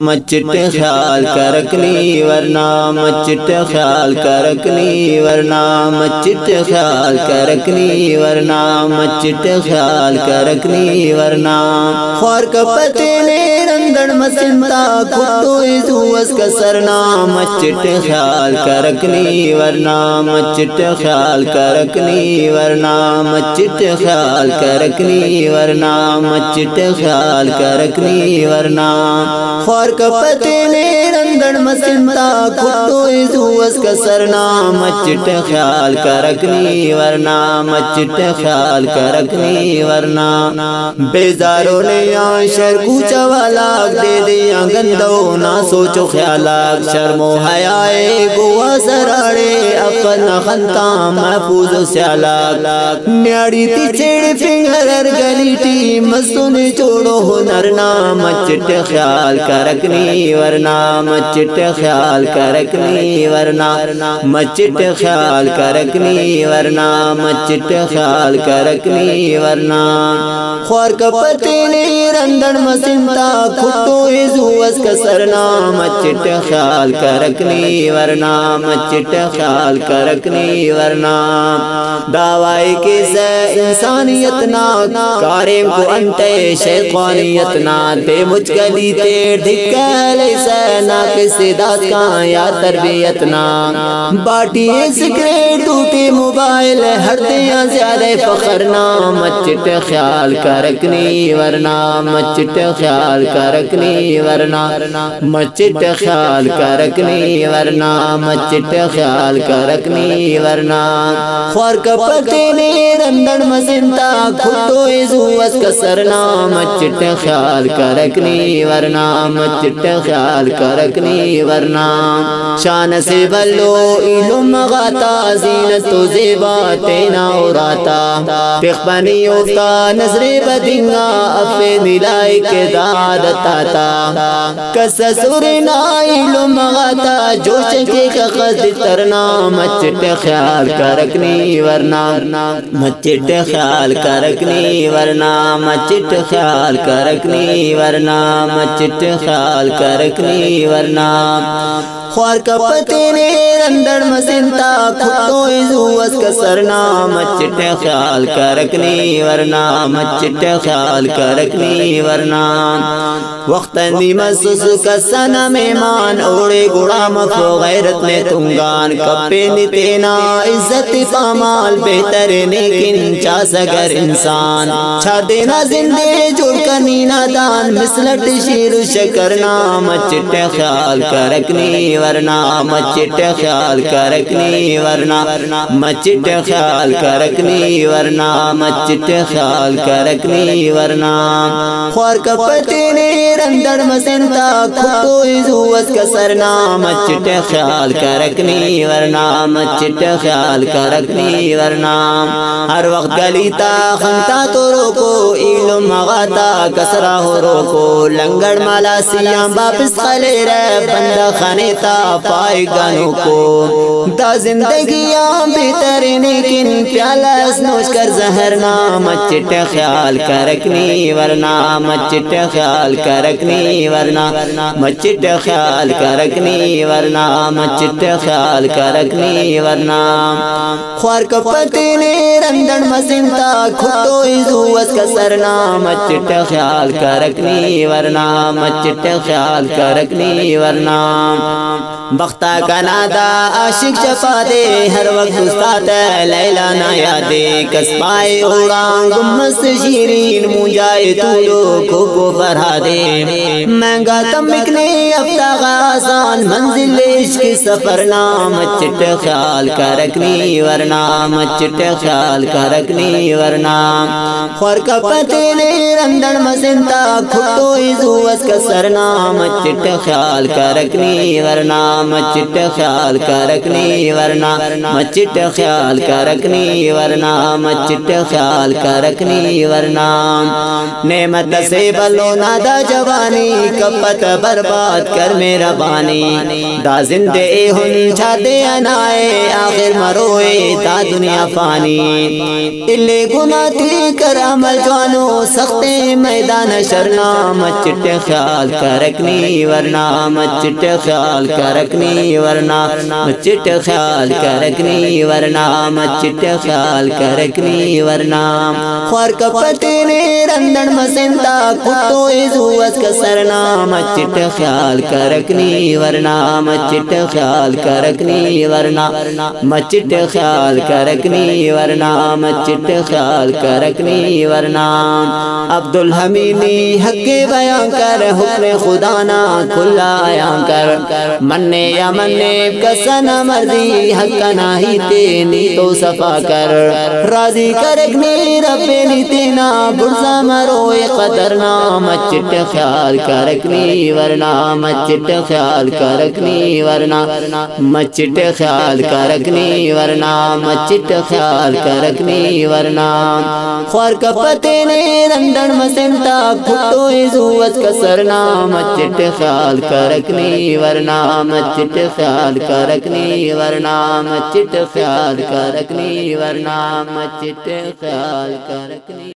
मचिट ख्याल करकनी, वरना मचिट ख्याल करकनी, वरना मचिट ख्याल करकनी, वरना मचिट ख्याल करकनी, वरना खौर कपते ने रंगण मसिंता खुदो इजुवस कसरना मचिट ख्याल करकनी, वरना मचिट ख्याल करकनी, वरना मचिट ख्याल करकनी, वरना मचिट ख्याल करकनी, वरना खौर और कपते ने रंगण मसिंता खुदो इजुवस कसरना मचिट ख्याल करकनी वरना मचिट ख्याल करकनी वरना। बेजारों ने आशर कूचा वाला दे दिया, गंदो ना सोचो ख्याला शर्मो हयाए गोवा सराड़े, अपन खंता महफूज स्याला न्याड़ी ती छेड़ फिंगर गली टी मस्तुने छोड़ो हुनर ना ख्याल करक करकनी वरना मचिट ख्याल करकनी, वरना मचिट ख्याल करकनी, वरना मचिट ख्याल करकनी, वरना खौर कपते ने रंदन मसिंता खुटो इजुवस कसरना मचिट ख्याल करकनी, वरना मचिट ख्याल करकनी, वरना दावाई के से इंसानियत ना कारे को अंते शैतानियत ना ते मुझकली तेर धिक ना किसी दास का, या तरबियत ना। बाटी सिगरेट टूटी मोबाइल, हर दिया ज़्यादा फखर ना। मचिट ख्याल करकनी वरना मचिट ख्याल करकनी वरना। मचिट ख्याल करकनी वरना मचिट ख्याल करकनी वरना। खौर कपते ने रंदन मसिंता खुदो इजुवस कसरना मचिट ख्याल करकनी वरना मच चिट्ट ख्याल करकनी वरना। शान से बलो इलुम गाता, जीनत तो जेबा तेना उराता तिखबनी उफ्ता नजरे बदिंगा, अफे दिलाई के दाद ताता। कससुर ना इलुम गाता, जोश के कखज तरना। मचिट ख्याल करकनी वरना। मचिट ख्याल करकनी वरना। मचिट ख्याल करकनी वरना। मचिट ख्याल ख्याल करकनी वरना। ने मचिट ख्याल करकनी वरना वक्त मसुस कसना मेहमान, ओड़े गुड़ा मफो गैरत में तुंगान। कपे नितेना बेहतर सगर इंसान। छा देना जिंदे जुड़ करनी नादान मिसलट शीर शकरना मचिट ख्याल करकनी, वरना मचिट ख्याल करकनी, वरना मचिट ख्याल करकनी, वरना मचिट ख्याल करकनी, वरना ख्वार कपते ने रंदड़ मसनता खुदो इजुवस कसरना मचिट ख्याल करकनी, वरना मचिट ख्याल करकनी, वरना हर वक्त गलीता, खंता तो रोको इल्म मगाता कसरा हो रोको, लंगड़ माला सिया वापस खले रे, बंदा खाने ता पाए गानों को। दा ज़िंदगी बेहतर लेकिन प्याला नोश कर जहर ना मचिट ख्याल करकनी, वरना मचिट ख्याल करकनी, वरना मचिट ख्याल करकनी, वरना मचिट ख्याल करकनी, वरना ख्वार कपते ने रंदन मसिंता खुदो इजुवस कसरना मचिट ख्याल करकनी, वरना मचिट ख्याल करकनी, वरना। बख्ता का नादा आशिक शफा दे, हर वक्त उस्ताद लैला ना यादे। कसपाए उड़ा गुम्मस शीरीन, मुंजाए तू लोगों को फरहा दे महँगा तमिकने अफ्ता आसान, मंजिल इश्क सफ़र नाम चिट ख्याल करकनी वरना मचिट ख्याल करकनी वरना खर का पते ने रंदन मसिंता खुदो इजुवस कसर नाम चिट ख्याल करकनी वरना मचिट ख्याल करकनी वरना मचिट ख्याल करकनी वरना मचिट ख्याल करकनी वरना नेमत से बलो नादा जवानी, कपत बर्बाद कर मेरा बानी। दा जिंदे हुन छाते अनाए आखिर मरोए ता दुनिया फानी इले गुना थी कर अमल जानो सख्ते मैदान शरना मचिट ख्याल करकनी वरना मचिट ख्याल करकनी वरना मचिट ख्याल करकनी वरना मचिट ख्याल करकनी वरना ख्वार कपटे ने रंदन मसेंता कुत्तो इजुवस कसरना मचिट ख्याल करकनी वरना मचिट ख्याल करकनी वरना मचिट ख्याल करकनी वरना मचिट ख्याल करकनी वरना। अब्दुल हमीदी हके बयां कर हुक्म खुदा ना खुला आया कर मन्ने या मन्ने कसन मर्ज़ी हक नाही तेनी तो सफ़ा कर। राज़ी करकनी रब्बे नी तेना बुरजा मरोए कदर ना। मचिट ख्याल करकनी वरना मचिट ख्याल करकनी वरना मचिट ख्याल करकनी वरना मचिट ख्याल करकनी वरना। ख्वार कपते ने रंडन मसेंता कुत्तो इजुवत कसरना मचिट ख्याल करकनी वरना मचिट ख्याल करकनी वरना मचिट ख्याल करकनी वरना मचिट ख्याल करकनी